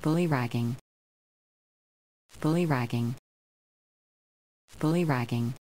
Bully ragging. Bully ragging. Bully ragging.